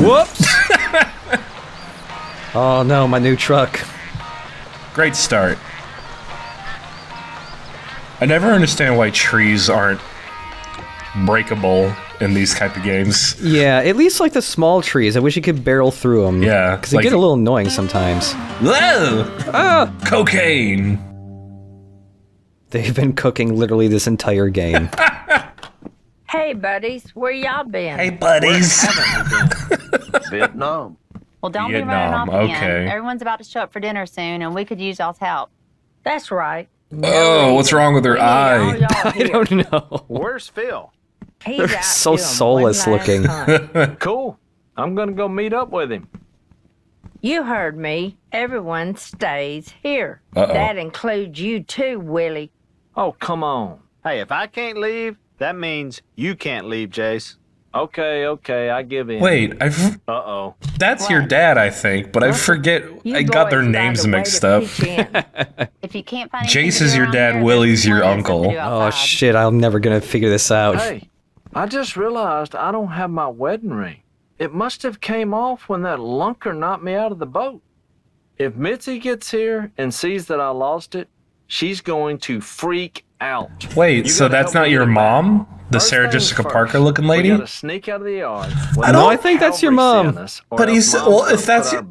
Whoops! oh no, my new truck. Great start. I never understand why trees aren't breakable in these type of games. Yeah, at least like the small trees. I wish you could barrel through them. Yeah, because they like- get a little annoying sometimes. Whoa! Ah! Cocaine! They've been cooking literally this entire game. Hey, buddies, where y'all been? Hey, buddies! Vietnam. Well, don't be Vietnam, running off again. Everyone's about to show up for dinner soon, and we could use y'all's help. That's right. Oh, what's wrong with her We eye? I don't know. Where's Phil? He's They're so soulless looking. Cool. I'm gonna go meet up with him. You heard me. Everyone stays here. Uh-oh. That includes you too, Willie. Oh, come on. Hey, if I can't leave, that means you can't leave, Jase. Okay, okay, I give in. Wait, I f- Uh oh. that's your dad, I think, but I forget. You I got their names mixed up. If you can't find anything Jase is your dad, here, Willie's your plenty of stuff to uncle. Oh outside. shit, I'm never gonna figure this out. Hey, I just realized I don't have my wedding ring. It must have came off when that lunker knocked me out of the boat. If Missy gets here and sees that I lost it, she's going to freak out. Wait, You so that's not your get it mom? The First Sarah Jessica first, Parker looking We lady? gotta sneak out of the yard. No, I think that's your mom. But he's- well, if that's your-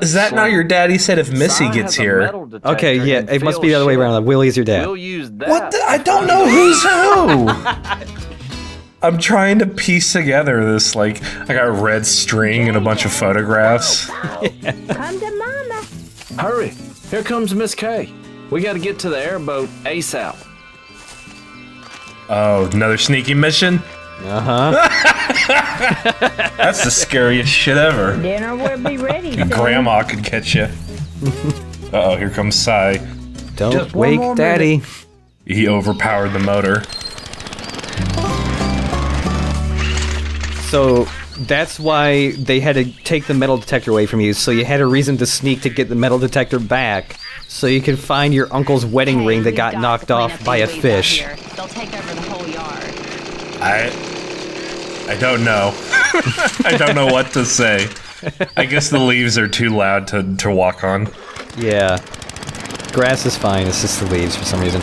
Is that not your dad? He said if Missy gets here. Okay, yeah, it must be the other way around. Willie's your dad. We'll use that. What? The, I don't know who's who. I'm trying to piece together this like I got a red string and a bunch of photographs. Come to mama. Hurry! Here comes Miss Kay. We gotta get to the airboat ASAP. Oh, another sneaky mission? Uh huh. That's the scariest shit ever. Dinner will be ready soon. Grandma could catch you. Uh oh, here comes Si. Don't Just wake more daddy. He overpowered the motor. So that's why they had to take the metal detector away from you. So you had a reason to sneak to get the metal detector back, so you can find your uncle's wedding Hey, ring that got knocked off by a these weeds out fish. They'll take over the whole yard. I I don't know. I don't know what to say. I guess the leaves are too loud to, to walk on. Yeah. Grass is fine, it's just the leaves for some reason.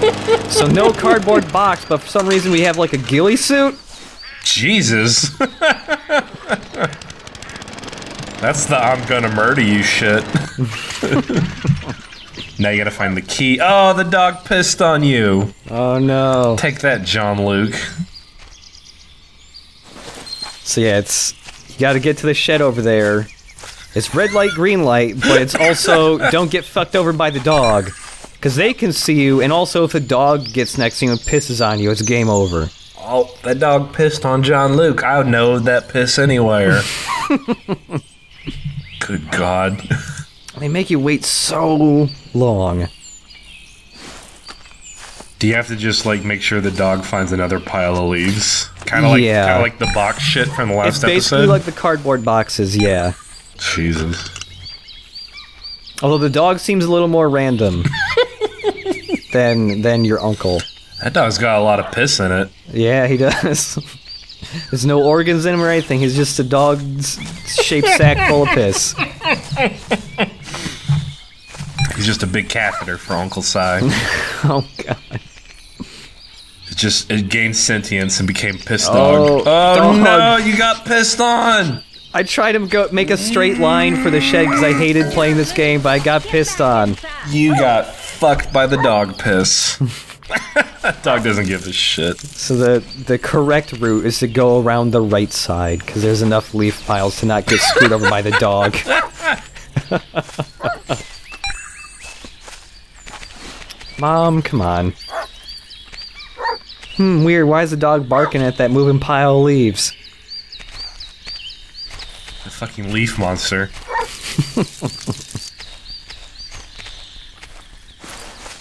so no cardboard box, but for some reason we have like a ghillie suit? Jesus. That's the I'm gonna murder you shit. Now you gotta find the key. Oh, the dog pissed on you. Oh no. Take that, John Luke. So yeah, it's you gotta get to the shed over there. It's red light, green light, but it's also don't get fucked over by the dog. Cause they can see you, and also if the dog gets next to you and pisses on you, it's game over. Oh, that dog pissed on John Luke. I would know that piss anywhere. Good God. They make you wait so long. Do you have to just like make sure the dog finds another pile of leaves? Kind of like, Yeah. kind of like the box shit from the last It's basically episode. like the cardboard boxes, yeah. Jesus. Although the dog seems a little more random than than your uncle. That dog's got a lot of piss in it. Yeah, he does. There's no organs in him or anything. He's just a dog's shaped sack full of piss. Just a big catheter for Uncle Si. Oh god. It just it gained sentience and became pissed Oh, dog. Oh, dog. no, you got pissed on. I tried to go make a straight line for the shed because I hated playing this game, but I got pissed on. You got fucked by the dog piss. dog doesn't give a shit. So the the correct route is to go around the right side because there's enough leaf piles to not get screwed over by the dog. Mom, come on. Hmm, weird. Why is the dog barking at that moving pile of leaves? The fucking leaf monster.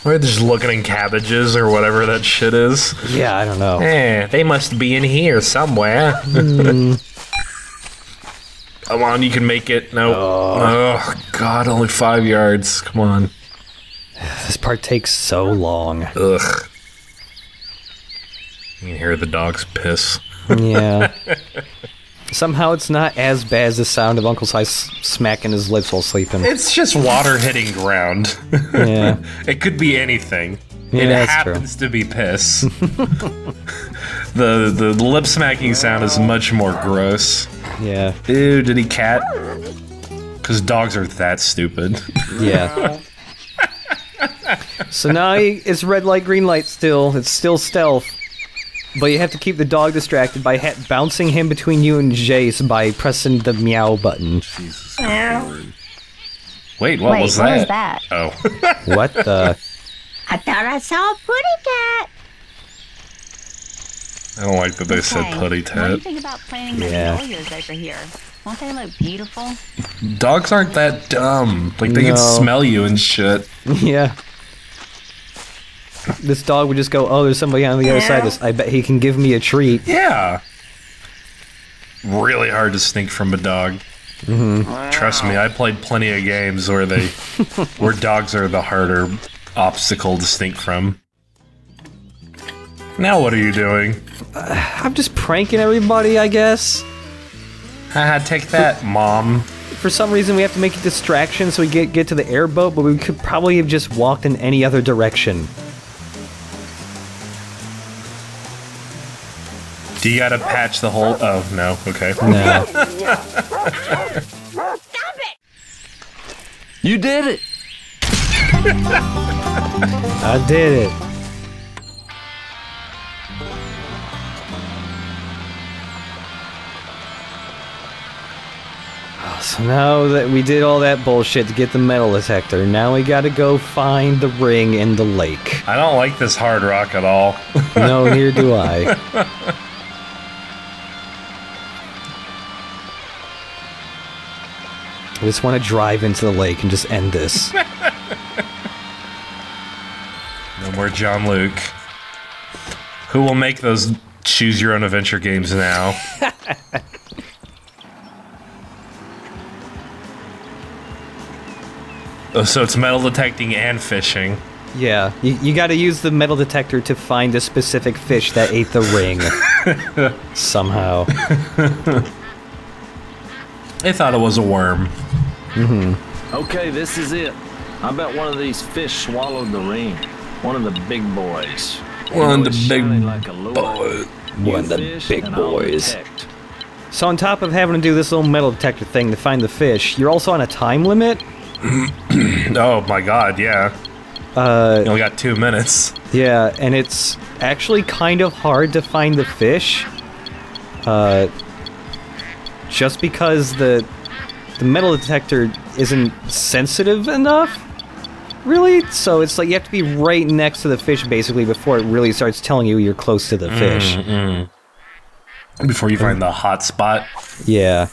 They're just looking in cabbages or whatever that shit is. Yeah, I don't know. Eh, they must be in here somewhere. Come on, you can make it. No. Oh. God, only five yards. Come on. This part takes so long. Ugh. You can hear the dog's piss. Yeah. Somehow it's not as bad as the sound of Uncle Si smacking his lips while sleeping. It's just water hitting ground. Yeah. it could be anything. Yeah, it that's true. happens to be piss. the the lip smacking sound is much more gross. Yeah. Ew, did he cat? Because dogs are that stupid. Yeah. So now he- it's red light, green light still. It's still stealth. But you have to keep the dog distracted by ha- bouncing him between you and Jase by pressing the meow button. Jesus. Wait, what Wait, was what that? was that? Oh. What the? I thought I saw a putty cat. I don't like that they said Okay, putty What do you think about planting the Yeah. magnolias over here? Won't they look beautiful? Dogs aren't that dumb. Like they No. can smell you and shit. yeah. This dog would just go, oh, there's somebody on the other side of this. I bet he can give me a treat. Yeah. Really hard to sneak from a dog. Mm-hmm. Trust me, I played plenty of games where they, where dogs are the harder obstacle to sneak from. Now what are you doing? I'm just pranking everybody, I guess. Haha, take that, mom. For some reason, we have to make a distraction so we get get to the airboat, but we could probably have just walked in any other direction. Do you gotta patch the whole? Oh no. Okay. No. Stop it! You did it. I did it. Oh, so now that we did all that bullshit to get the metal detector, now we gotta go find the ring in the lake. I don't like this hard rock at all. No, neither do I. I just want to drive into the lake and just end this. No more John Luke. Who will make those choose your own adventure games now? oh, so it's metal detecting and fishing. Yeah, you, you gotta use the metal detector to find a specific fish that ate the ring. Somehow. They thought it was a worm. Mm-hmm. Okay, this is it. I bet one of these fish swallowed the ring. One of the big boys. One of the big like a lure. boys. One of the big boys. So on top of having to do this little metal detector thing to find the fish, you're also on a time limit. Oh my god, yeah. Uh, You only got two minutes. yeah, and it's actually kind of hard to find the fish. Uh, just because the the metal detector isn't sensitive enough, really. So it's like you have to be right next to the fish basically before it really starts telling you you're close to the fish. Before you find the hot spot. Yeah,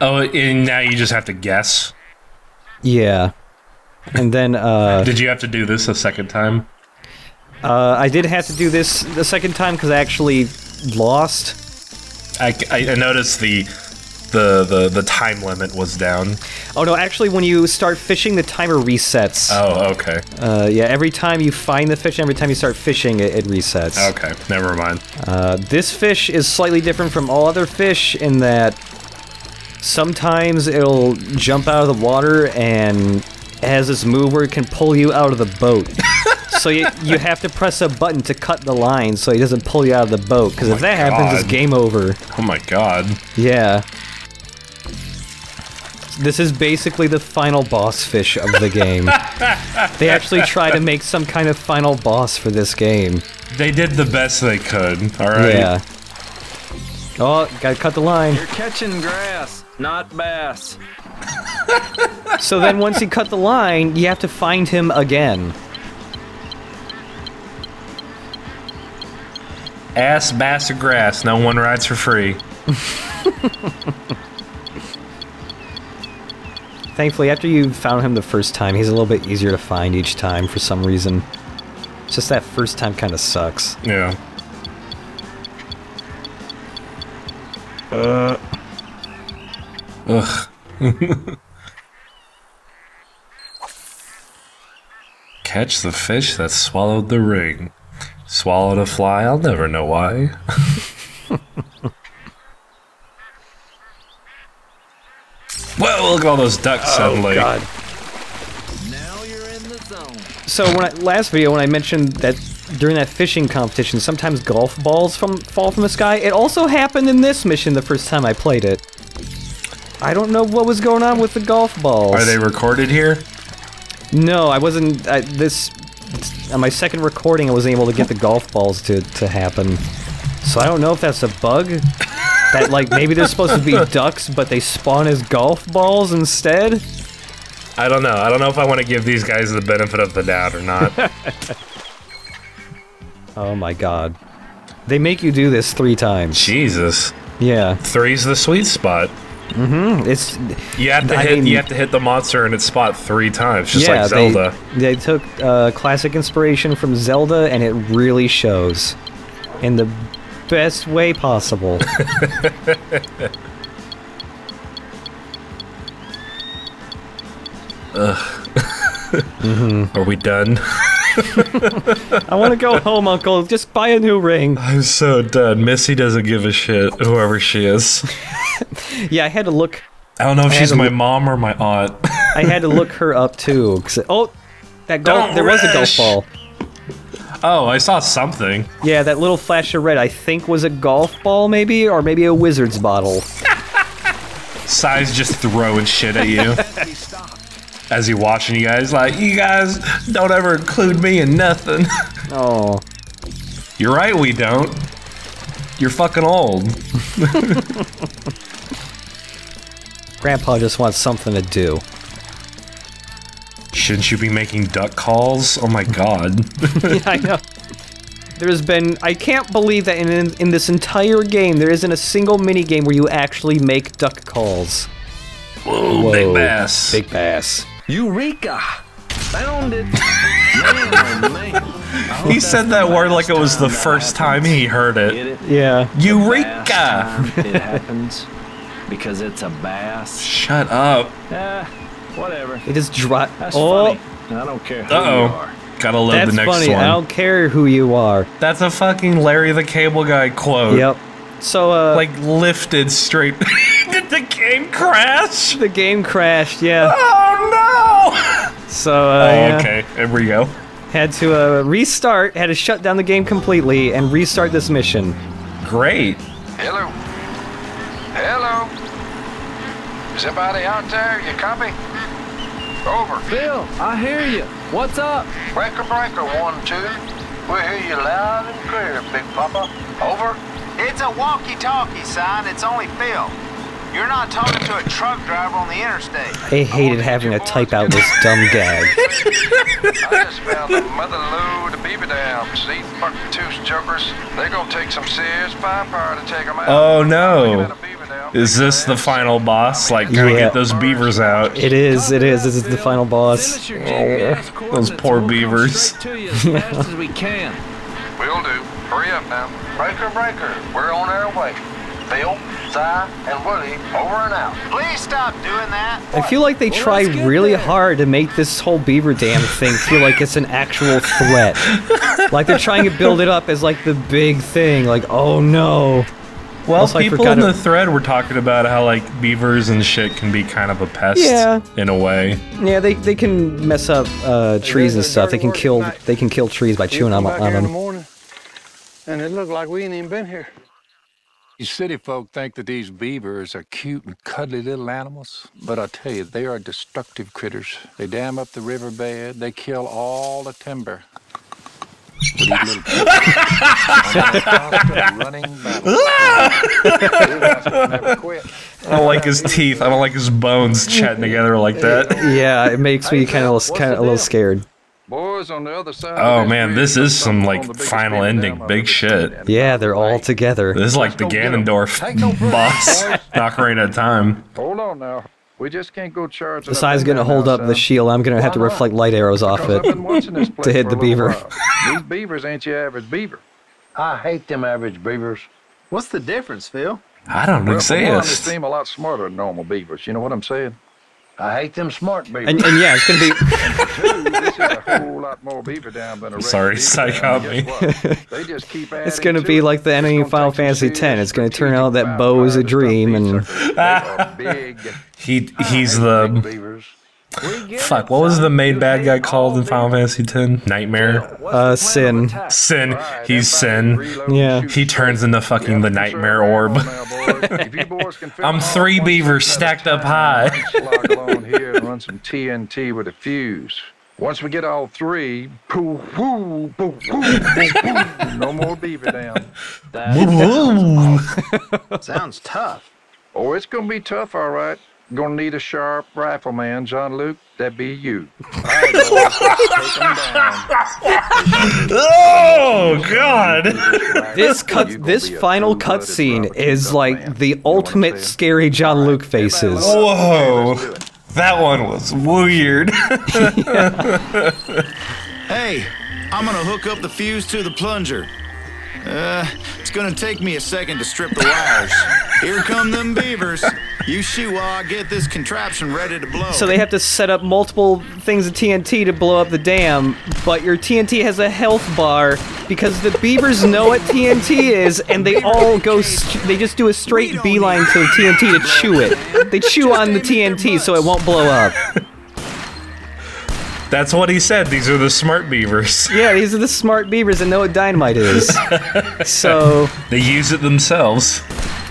Oh, and now you just have to guess. yeah. And then uh, Did you have to do this a second time? uh, I did have to do this the second time because I actually lost. I, I, I noticed the, the the the time limit was down. Oh no, actually, when you start fishing, the timer resets. Oh, okay. Uh, yeah, every time you find the fish, every time you start fishing, it, it resets. Okay, never mind. Uh, this fish is slightly different from all other fish in that sometimes it'll jump out of the water and has this move where it can pull you out of the boat. so you, you have to press a button to cut the line so he doesn't pull you out of the boat. Because if my that happens, it's game over. Oh my god. Yeah. This is basically the final boss fish of the game. they actually try to make some kind of final boss for this game. They did the best they could. All right. Yeah. Oh, gotta cut the line. You're catching grass, not bass. So then once you cut the line, you have to find him again. Ass, bass, or grass. No one rides for free. Thankfully, after you found him the first time, he's a little bit easier to find each time for some reason. It's just that first time kind of sucks. Yeah. Uh. Ugh. Catch the fish that swallowed the ring. Swallowed a fly, I'll never know why. Whoa, look at all those ducks oh, suddenly. God. Now you're in the zone. So when I, last video when I mentioned that during that fishing competition sometimes golf balls from fall from the sky, it also happened in this mission the first time I played it. I don't know what was going on with the golf balls. Are they recorded here? No, I wasn't. I, this on my second recording, I wasn't able to get the golf balls to to happen. So I don't know if that's a bug. That like maybe they're supposed to be ducks, but they spawn as golf balls instead. I don't know. I don't know if I want to give these guys the benefit of the doubt or not. Oh my god, they make you do this three times. Jesus. Yeah, Three's the sweet spot. Mm-hmm. It's You have to I hit mean- you have to hit the monster in its spot three times, just yeah. like Zelda. They, they took uh, classic inspiration from Zelda, and it really shows in the best way possible. Mm-hmm. Are we done? I want to go home, Uncle. Just buy a new ring. I'm so done. Missy doesn't give a shit, whoever she is. Yeah, I had to look. I don't know if I she's my mom or my aunt. I had to look her up too. oh, that golf. Don't There was a golf ball. Oh, I saw something. Yeah, that little flash of red. I think was a golf ball, maybe, or maybe a wizard's bottle. Si's just throwing shit at you. As you watching you guys, like, you guys don't ever include me in nothing. Oh, You're right, we don't. You're fucking old. Grandpa just wants something to do. Shouldn't you be making duck calls? Oh my god. yeah, I know. There's been. I can't believe that in, in in this entire game there isn't a single mini game where you actually make duck calls. Whoa, Whoa. big bass. Big bass. Eureka! Found it! man, man. He said that word like it was the first time he heard it. it? Yeah. Eureka! it happens because it's a bass. Shut up. Eh, whatever. It is dry. That's oh, funny. I don't care who Uh-oh. you are. Gotta load that's the next funny. one. I don't care who you are. That's a fucking Larry the Cable Guy quote. Yep. So uh, Like lifted straight. Did the game crash? the game crashed. Yeah. Oh no! So uh, Oh, yeah. okay. There we go. had to uh, restart. Had to shut down the game completely and restart this mission. Great. Hello. Hello. Is anybody out there? You copy? Over. Phil, I hear you. What's up? Breaker, breaker, one, two. We hear you loud and clear, Big Papa. Over. It's a walkie-talkie, son. It's only Phil. You're not talking to a truck driver on the interstate. I hated having to type out this dumb gag. I just found the mother lode of beaver dams. These fucking two jokers. They're gonna take some serious firepower to take them out. Oh Looking no. At a beaver dam. Is this the final boss? Like, can we oh, get those beavers out? It is. It is. This is the final boss. us your GPS coordinates poor and we'll come beavers. straight to you as fast as we can. Will do. Hurry up now. Breaker, breaker. We're on our way. Phil, Si, and Woody, over and out. Please stop doing that. I feel like they Well, try really there. hard to make this whole beaver dam thing feel like it's an actual threat. like they're trying to build it up as like the big thing. Like, oh no. Well, Also, people forgot in to- the thread were talking about how like beavers and shit can be kind of a pest. Yeah. In a way. Yeah, they, they can mess up uh, trees and stuff. They can kill they can kill trees by chewing on, back on here in the them. morning, and it looked like we ain't even been here. These city folk think that these beavers are cute and cuddly little animals, but I tell you, they are destructive critters. They dam up the riverbed, they kill all the timber. I don't like his teeth. I don't like his bones chatting together like that. Yeah, it makes me kind of kind of a little scared. Boys on the other side. Oh man, this is some like on the biggest final ending, big shit. Yeah, they're all together. This is like the Let's go get 'em. Ganondorf Take no prisoners, boss boys. Ocarina of Time. Hold on now. We just can't go charging. The up side's gonna hold now, up the shield. I'm gonna have to reflect light arrows off Because it I've been watching this place to hit the a beaver. These beavers ain't your average beaver. I hate them average beavers. What's the difference, Phil? I don't Well, for one, they seem a lot smarter than normal beavers. You know what I'm saying? I hate them smart beavers. And, and yeah, it's gonna be. Two, this is a whole lot more beaver down than a Sorry, regular beaver psych down. me. They just keep It's gonna be like the It's ending of Final Fantasy serious X. It's gonna turn out that strategic Bo is a firepower to stop dream, and. They are big. He he's the beavers. Fuck. What was the main bad guy called in Final Fantasy X? Nightmare. uh, Sin. Sin. He's Sin. Yeah. He turns into fucking the conserve Nightmare Orb. now, boys. If you boys can fill I'm three beavers stacked up time. high. Let's Slog along here and run some TNT with a fuse. Once we get all three, poo woo, poo woo, poo woo, no more beaver down. Sounds tough. Oh, it's gonna be tough, all right. Gonna need a sharp rifleman, John Luke. That'd be you. All right, boys, let's take 'em down. Oh God! This You cut, gonna this final cutscene is like man. the You know what I'm ultimate scary John Luke faces. Whoa! That one was weird. Hey, I'm gonna hook up the fuse to the plunger. Uh, it's gonna take me a second to strip the wires. Here come them beavers. You shoot while I get this contraption ready to blow. So they have to set up multiple things of TNT to blow up the dam, but your TNT has a health bar because the beavers know what TNT is, and they all go. St- they just do a straight beeline to the TNT to chew it. They chew on the TNT so it won't blow up. That's what he said. These are the smart beavers. Yeah, these are the smart beavers that know what dynamite is. So, They use it themselves.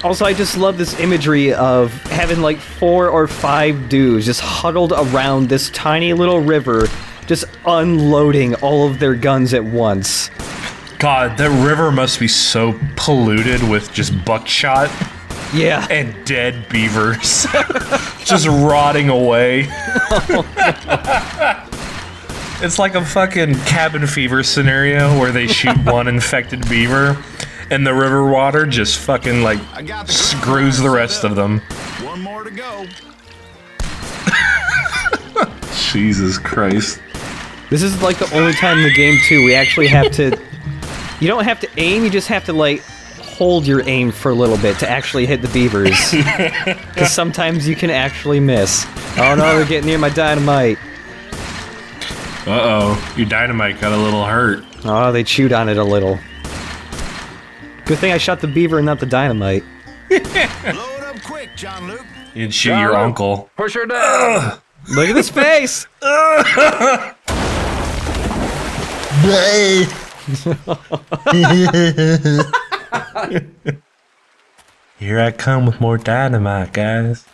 also, I just love this imagery of having like four or five dudes just huddled around this tiny little river, just unloading all of their guns at once. God, that river must be so polluted with just buckshot Yeah. and dead beavers. just rotting away. Oh, it's like a fucking cabin fever scenario where they shoot one infected beaver and the river water just fucking like the screws the rest of them. One more to go. Jesus Christ. This is like the only time in the game too we actually have to. You don't have to aim. You just have to like hold your aim for a little bit to actually hit the beavers. Because sometimes you can actually miss. Oh no, they're getting near my dynamite. Uh oh, your dynamite got a little hurt. Oh, they chewed on it a little. Good thing I shot the beaver and not the dynamite. Blow it up quick, John Luke. You'd shoot your uncle. Push her down. Look at this face. Here I come with more dynamite, guys.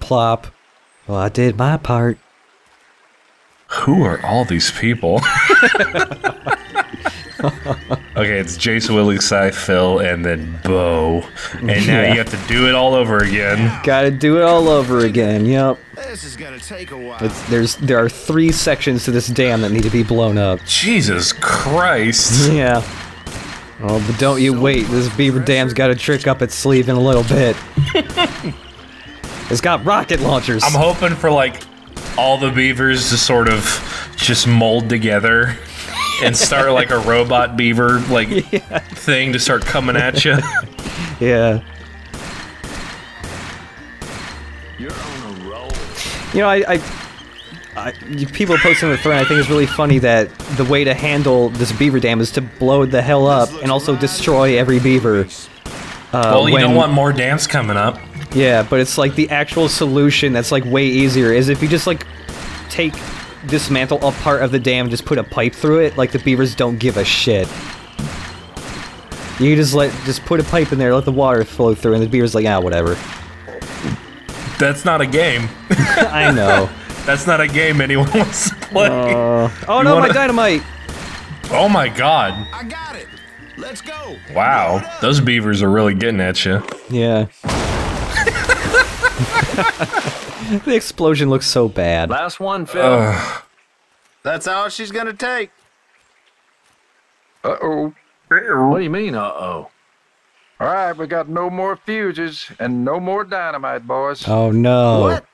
Plop. Well, I did my part. Who are all these people? okay, it's Jase, Willie, Si, Phil, and then Bo. And now Yeah. you have to do it all over again. Gotta do it all over again. Yep. This is gonna take a while. It's, there's there are three sections to this dam that need to be blown up. Jesus Christ. Yeah. Oh, but don't you wait. This beaver dam's got a trick up its sleeve in a little bit. it's got rocket launchers. I'm hoping for like all the beavers to sort of just mold together and start like a robot beaver like thing to start coming at you. yeah. You're on a roll. You know, I, I, I people posting the thread. I think it's really funny that the way to handle this beaver dam is to blow the hell up and also destroy every beaver. Uh, well, you don't want more dams coming up. Yeah, but it's like the actual solution that's like way easier is if you just like take dismantle a part of the dam, just put a pipe through it. Like the beavers don't give a shit. You just let just put a pipe in there, let the water flow through, and the beaver's like, ah, whatever. That's not a game. I know. That's not a game anyone wants to play. Uh, oh You no, my wanna- dynamite! oh my god. I got it. Let's go. Wow. Those beavers are really getting at you. Yeah. the explosion looks so bad. Last one, Phil. That's all she's gonna take. Uh oh. What do you mean, uh oh? All right, we got no more fuses and no more dynamite, boys. Oh no. What?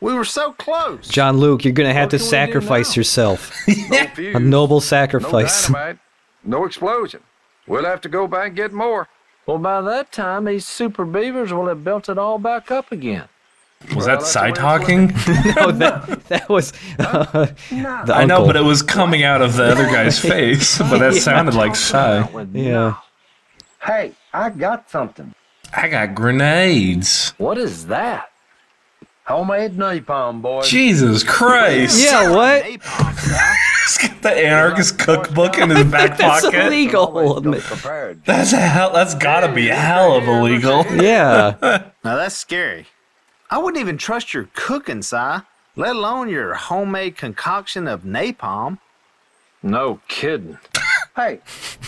We were so close. John Luke, you're gonna have to can we do sacrifice yourself. No fuse, A noble sacrifice. no sacrifice. dynamite, no explosion. We'll have to go back and get more. Well, by that time, these super beavers will have built it all back up again. Was that Si talking? no, that that was uh, the I know, but it was coming out of the other guy's face. But that Yeah. sounded like Si. yeah. Hey, I got something. I got grenades. What is that? Homemade napalm, boys. Jesus Christ. Yeah, what? He's got the anarchist cookbook in his back That's pocket. illegal. Prepared. That's a hell. That's gotta be a hell of illegal. Yeah. Now that's scary. I wouldn't even trust your cooking, Si, let alone your homemade concoction of napalm. No kidding. Hey,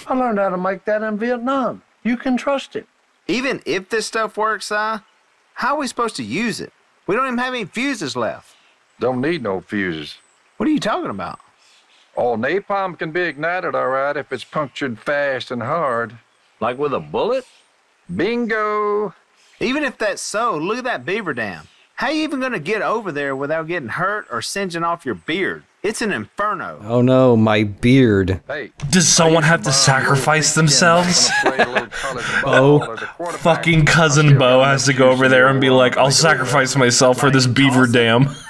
I learned how to make that in Vietnam. You can trust it. Even if this stuff works, Si, how are we supposed to use it? We don't even have any fuses left. Don't need no fuses. What are you talking about? Oh, napalm can be ignited all right if it's punctured fast and hard. Like with a bullet? Bingo! Even if that's so, look at that beaver dam. How you even gonna get over there without getting hurt or singeing off your beard? It's an inferno. Oh no, my beard. Hey, Does someone have to sacrifice themselves? Oh. Fucking cousin Bo has to go over there and be like, I'll sacrifice myself for this beaver dam.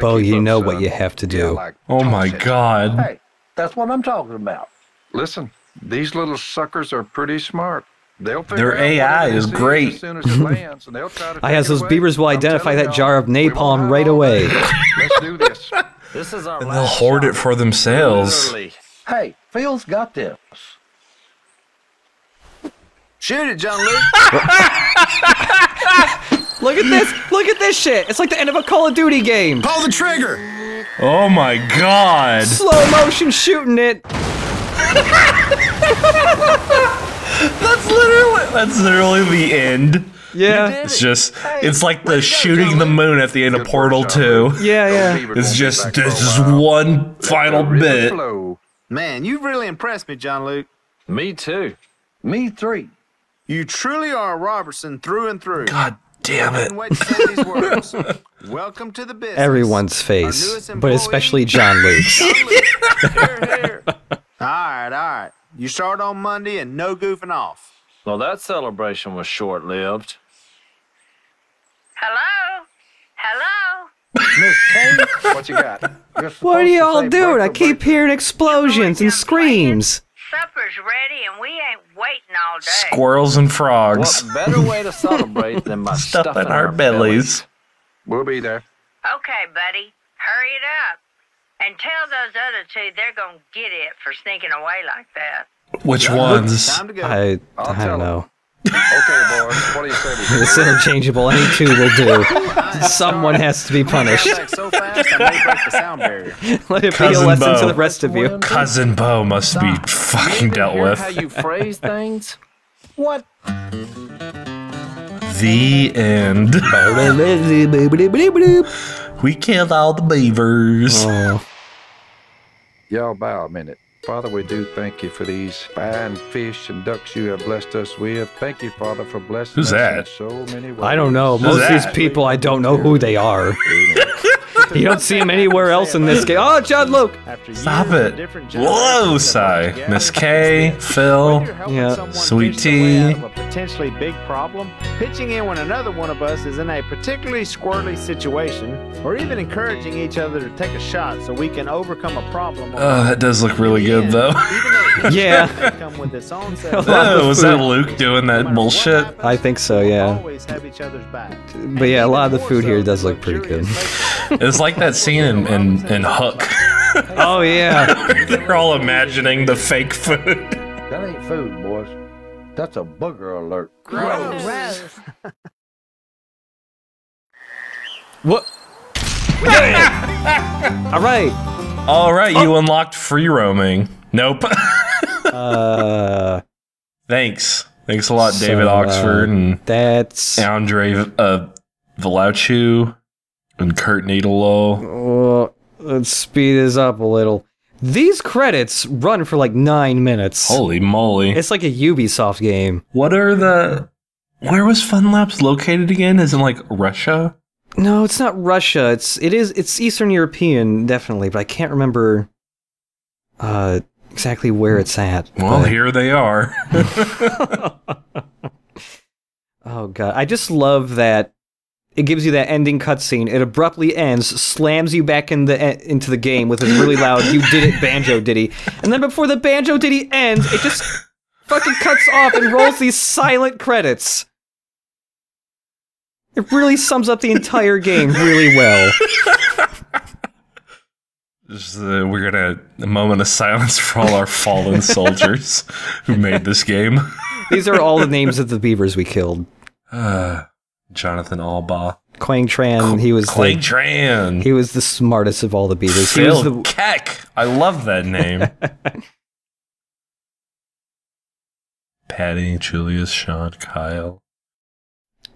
Bo, you know what you have to do. Oh my god. Hey, that's what I'm talking about. Listen, these little suckers are pretty smart. They'll figure Their out AI it is is great. As soon as it lands, and they'll try to I take has it those beavers will I'm identify that jar of y'all, we won't napalm right away. Let's do this. This is our And they'll last hoard it for themselves. Literally. Hey, Phil's got this. Shoot it, John Luke. Look at this! Look at this shit! It's like the end of a Call of Duty game. Pull the trigger. Oh my god. Slow motion shooting it. That's literally that's literally the end. Yeah. It's just it's like the shooting the moon at the end of Portal 2. Yeah, yeah. It's won't be just back for a this is one final Let the river bit. Man, you've really impressed me, John Luke. Me too. Me three. You truly are a Robertson through and through. God damn it. Couldn't wait to say these words. Welcome to the business. Everyone's face, but especially John Luke's. John Luke. Hear, hear. All right, all right. You start on Monday and no goofing off. Well, that celebration was short lived. Hello? Hello? Miss Kay, what you got? You're What are y'all doing? I keep hearing explosions and screams. Supper's ready and we ain't waiting all day. Squirrels and frogs. What better way to celebrate than by Stuff stuffing in our bellies. We'll be there. Okay, buddy. Hurry it up. And tell those other two they're gonna get it for sneaking away like that. Which ones? Time to go. I I'll I tell don't know. Okay, boys. What do you say? It's interchangeable. Any two will do. Someone has to be punished. So fast, I may break the sound barrier. Let it be a lesson Bo. to the rest of you. Cousin Bo must be fucking You dealt hear with. how you phrase things? What? The end. We killed all the beavers. Oh, Y'all bow a minute. Father, we do thank you for these fine fish and ducks you have blessed us with. Thank you, Father, for blessing Who's us that? in so many ways. I don't know. Most of these people, I don't know who they are. You don't see them anywhere else in this game. Oh, John Luke. Stop it. Whoa, Si. Miss Kay, Phil. Yeah. Sweet tea. A potentially big problem. Pitching in when another one of us is in a particularly squirrely situation, or even encouraging each other to take a shot so we can overcome a problem. Oh, that does look really good though. Yeah. come with its own set of lot Oh, was that. Luke doing that bullshit? I think so, yeah. always have each other's back. But yeah, a lot of the food here does look pretty good. It's like that scene in, in, in Hook. Oh, yeah. They're all imagining the fake food. That ain't food, boys. That's a booger alert. Gross. What? All right. All right, you unlocked free roaming. Nope. Uh, Thanks. Thanks a lot, David so, uh, Oxford and that's. Andre uh, Velauchu and Kurt Needlelow. Oh, let's speed this up a little. These credits run for like nine minutes. Holy moly. It's like a Ubisoft game. What are the. Where was Fun Labs located again? Is it like Russia? No, it's not Russia. It's it is it's Eastern European definitely, but I can't remember uh exactly where it's at. Well, but- here they are. Oh god, I just love that it gives you that ending cutscene. It abruptly ends, slams you back in the into the game with this really loud "You did it, banjo ditty," and then before the banjo ditty ends, it just fucking cuts off and rolls these silent credits. It really sums up the entire game really well. Just, we're gonna a moment of silence for all our fallen soldiers who made this game. These are all the names of the beavers we killed. Uh, Jonathan Albaugh, Quang Tran, he was Clank the, Tran, he was the smartest of all the beavers. He was the Keck. I love that name. Patty, Julius, Sean, Kyle.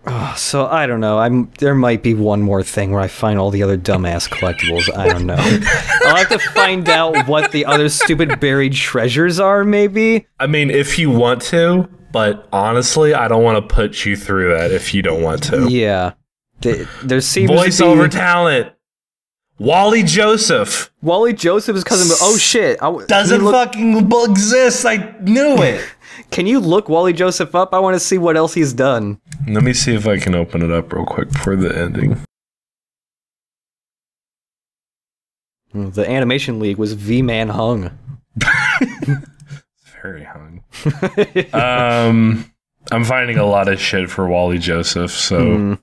Oh, so I don't know. I'm there might be one more thing where I find all the other dumbass collectibles. I don't know. I'll have to find out what the other stupid buried treasures are. Maybe. I mean, if you want to, but honestly, I don't want to put you through that if you don't want to. Yeah. There, there seems Voiceover be talent. Wally Joseph Wally Joseph is cousin. But oh shit! I, doesn't look, fucking exist. I knew it. can you look Wally Joseph up? I want to see what else he's done. Let me see if I can open it up real quick for the ending. Hmm, the Animation League was V Man Hung. Very hung. um, I'm finding a lot of shit for Wally Joseph. So, Hmm.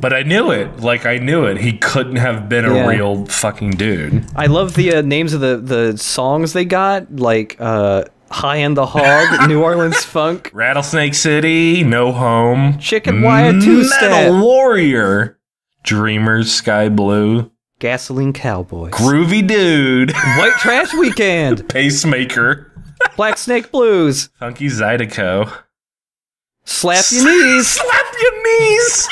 but I knew it. Like I knew it. He couldn't have been a real fucking dude. I love the uh, names of the the songs they got, like uh, "High End the Hog," "New Orleans Funk," Rattlesnake City, No Home, Chicken Wire Two Step, Metal Warrior, Dreamers, Sky Blue, Gasoline Cowboys, Groovy Dude, White Trash Weekend, Pacemaker, Black Snake Blues, Funky Zydeco. Slap Your Knees, Slap your knees.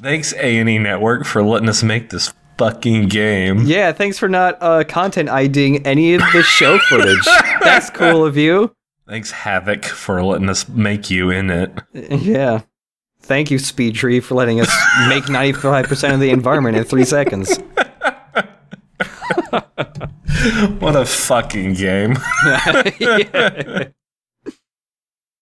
Thanks A&E Network for letting us make this fucking game. Yeah, thanks for not uh, content IDing any of the show footage. That's cool of you. Thanks Havok for letting us make you in it. Yeah. Thank you, SpeedTree, for letting us make 95% of the environment in three seconds. What a fucking game. Yeah.